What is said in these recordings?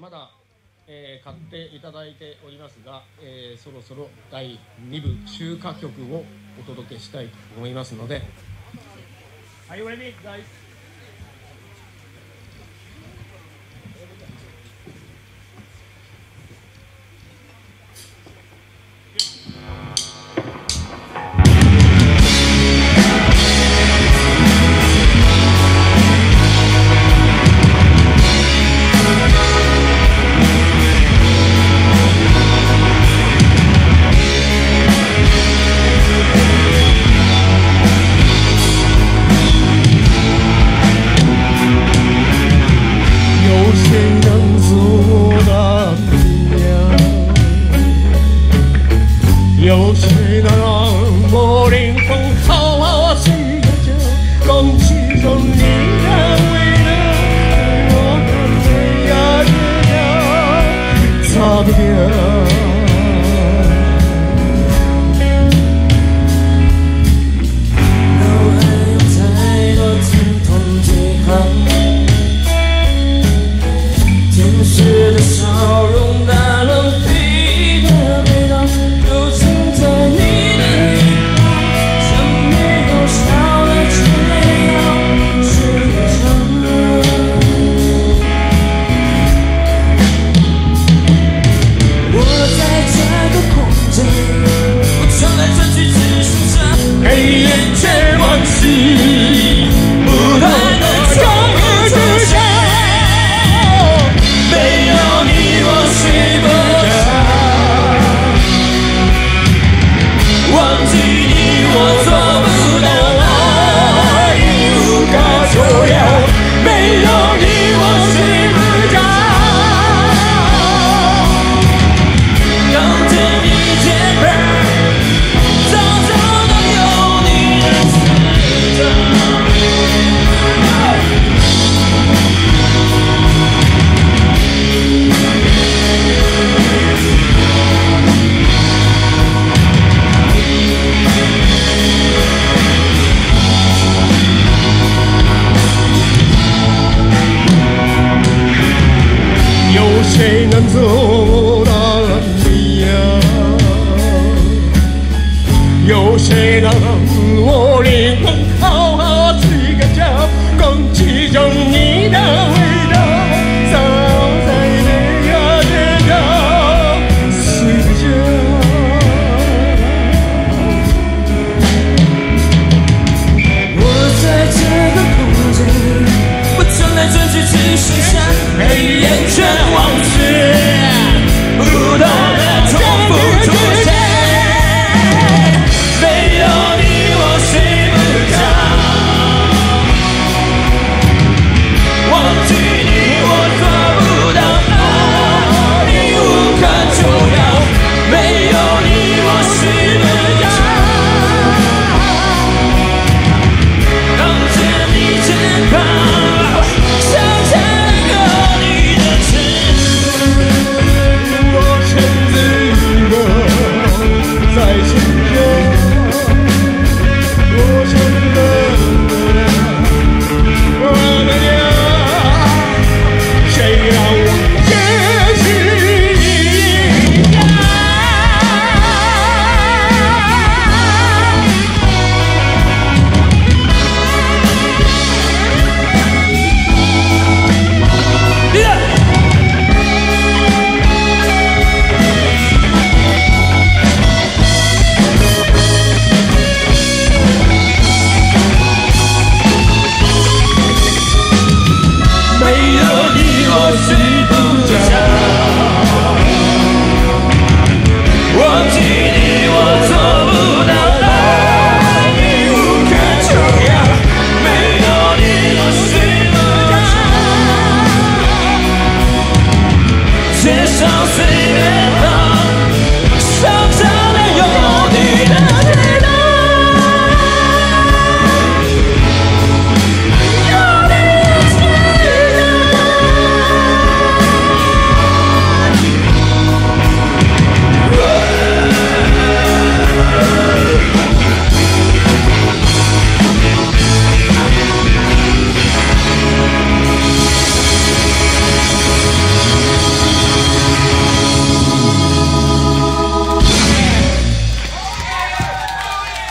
まだ、え買っていただいておりますが、えそろそろ第2部中華曲をお届けしたいと思いますので。Are you ready, guys? 林风浩啊，我醉了酒，空气中你的味道，让我醉呀醉呀，擦不掉。记忆不的重复出现没有你我睡不着忘记你我做不到爱谁能有我练功好好踢个脚讲铁一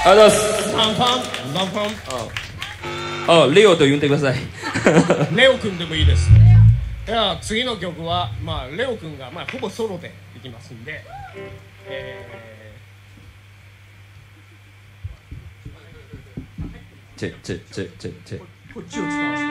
ありがとうございます。ファンファン。ファンファン。あレオと呼んでください。レオ君でもいいですでは次の曲は、まあ、レオ君が、まあ、ほぼソロでいきますんで、えチェチェチェチェチェ。ーこっちを使わせて